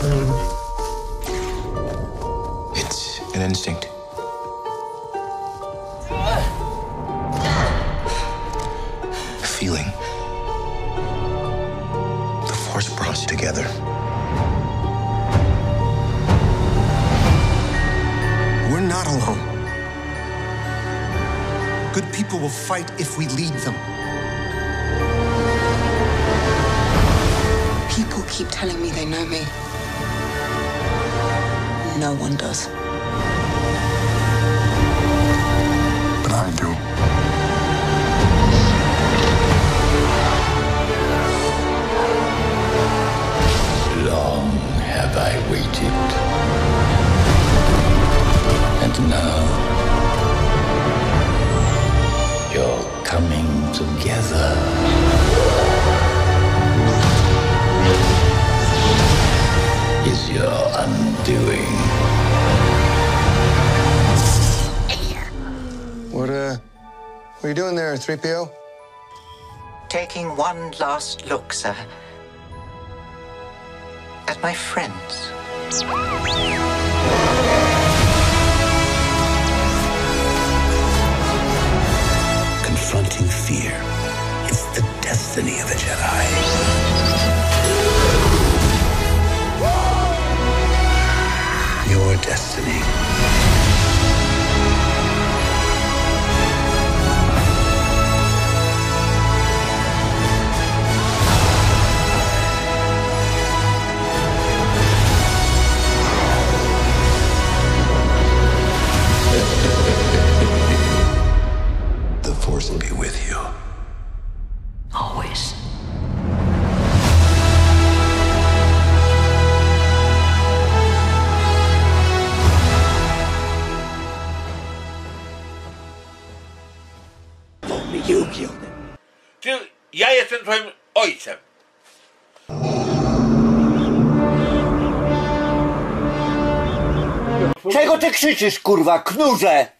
Hmm. It's an instinct. A feeling. The force brought us together. We're not alone. Good people will fight if we lead them. People keep telling me they know me. No one does. But I do. Undoing. What, uh, what are you doing there, 3PO? Taking one last look, sir, at my friends. Confronting fear is the destiny of a Jedi. Force will be with you. Always. You killed him. Czy ja jestem twoim ojcem? Czego ty krzyczysz, kurwa, knurze?